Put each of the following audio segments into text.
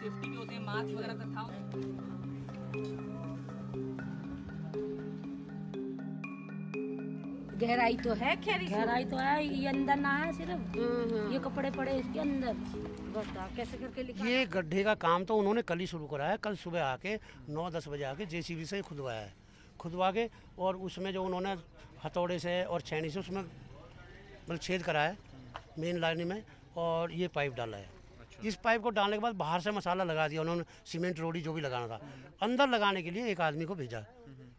Safety भी होते हैं मास्क वगैरह का था। गहराई तो है खैर गहराई तो है ये अंदर ना है सिर्फ़। हम्म, हम्म। ये कपड़े पड़े इसके अंदर। कैसे करके ये गड्ढे का काम तो उन्होंने कल ही शुरू करा है कल सुबह आके नौ दस बजे आके जेसीबी से खुदवाया है। खुदवा के और उसमें जो उन्होंने हथौड़े से और छैनी से उसमें मतलब छेद कराया है मेन लाइन में और ये पाइप डाला है। अच्छा। इस पाइप को डालने के बाद बाहर से मसाला लगा दिया, उन्होंने सीमेंट, रोडी जो भी लगाना था। अंदर लगाने के लिए एक आदमी को भेजा।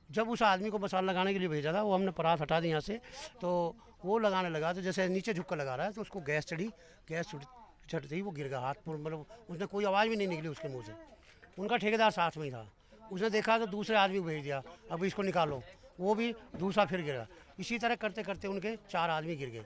जब उस आदमी को मसाला लगाने के लिए भेजा था, वो हमने परात हटा दी यहाँ से तो वो लगाने लगा तो जैसे नीचे झुक कर लगा रहा है तो उसको गैस चढ़ी, गैस चढ़ते ही वो गिर गया हाथ मतलब उसने कोई आवाज़ भी नहीं निकली उसके मुँह से। उनका ठेकेदार साथ में ही था। उसने देखा तो दूसरे आदमी को भेज दिया, अब इसको निकालो। वो भी दूसरा फिर गिरा। इसी तरह करते करते उनके चार आदमी गिर गए।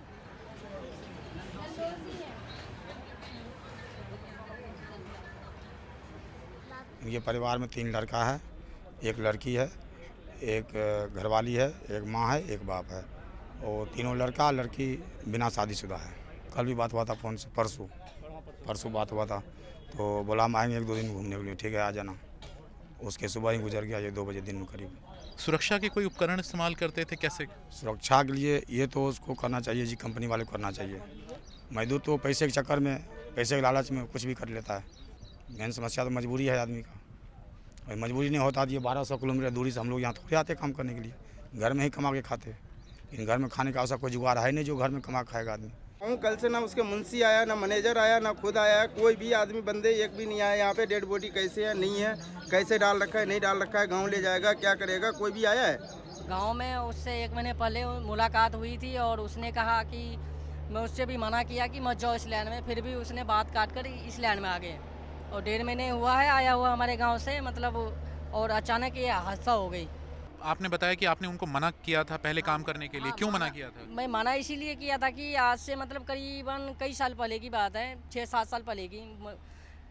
परिवार में तीन लड़का है एक लड़की है एक घरवाली है एक माँ है एक बाप है। और तीनों लड़का लड़की बिना शादीशुदा है। कल भी बात हुआ था फ़ोन से परसों परसों बात हुआ था। तो बोला हम आएँगे एक दो दिन घूमने के लिए ठीक है आ जाना। उसके सुबह ही गुजर गया ये दो बजे दिन में करीब। सुरक्षा के कोई उपकरण इस्तेमाल करते थे कैसे? सुरक्षा के लिए ये तो उसको करना चाहिए जी कंपनी वाले को करना चाहिए। मजदूर तो पैसे के चक्कर में पैसे के लालच में कुछ भी कर लेता है। मेन समस्या तो मजबूरी है आदमी का। और मजबूरी नहीं होता तो ये बारह सौ किलोमीटर दूरी से हम लोग यहाँ थोड़े आते काम करने के लिए। घर में ही कमा के खाते। लेकिन घर में खाने का ऐसा कोई जुगाड़ है नहीं जो घर में कमा खाएगा आदमी। हूँ कल से ना उसके मुंशी आया ना मैनेजर आया ना खुद आया। कोई भी आदमी बंदे एक भी नहीं आया यहाँ पे डेड बॉडी कैसे है नहीं है कैसे डाल रखा है नहीं डाल रखा है गाँव ले जाएगा क्या करेगा कोई भी आया है? गाँव में उससे एक महीने पहले मुलाकात हुई थी और उसने कहा कि मैं उससे भी मना किया कि मत जाओ इस लैंड में फिर भी उसने बात काट कर इस लैंड में आ गए। और डेढ़ महीने हुआ है आया हुआ हमारे गाँव से मतलब और अचानक ये हादसा हो गई। आपने बताया कि आपने उनको मना किया था पहले काम करने के लिए। हाँ, क्यों मना मना- किया था? मैं मना इसीलिए किया था कि आज से मतलब करीबन कई साल पहले की बात है छः सात साल पहले की।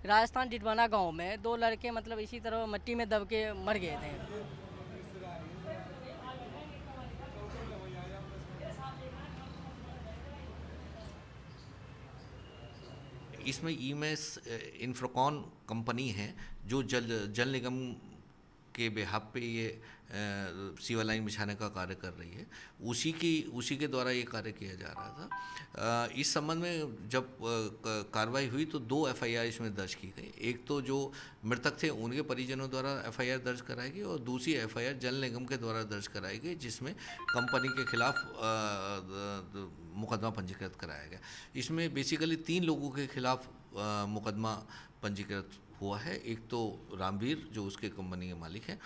राजस्थान डिडवाना गाँव में दो लड़के मतलब इसी तरह मिट्टी में दब के मर गए थे। इसमें ईमेस इंफ्रोकॉन कंपनी है जो जल जल निगम के बेहाब पे ये सीवर लाइन बिछाने का कार्य कर रही है। उसी की, उसी के द्वारा ये कार्य किया जा रहा था। इस संबंध में जब कार्रवाई हुई तो दो एफआईआर इसमें दर्ज की गई। एक तो जो मृतक थे, उनके परिजनों द्वारा एफआईआर दर्ज कराई गई और दूसरी एफआईआर जल निगम के द्वारा दर्ज कराई गई, जिसमें कंपनी के खिलाफ मुकदमा पंजीकृत कराया गया। इसमें बेसिकली तीन लोगों के खिलाफ मुकदमा पंजीकृत हुआ है। एक तो रामवीर, जो उसके कंपनी के मालिक हैं,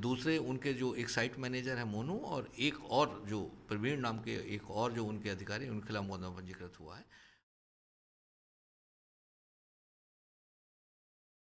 दूसरे उनके जो एक साइट मैनेजर हैं मोनू, और एक और जो प्रवीण नाम के एक और जो उनके अधिकारी उनके खिलाफ मुकदमा पंजीकृत हुआ है।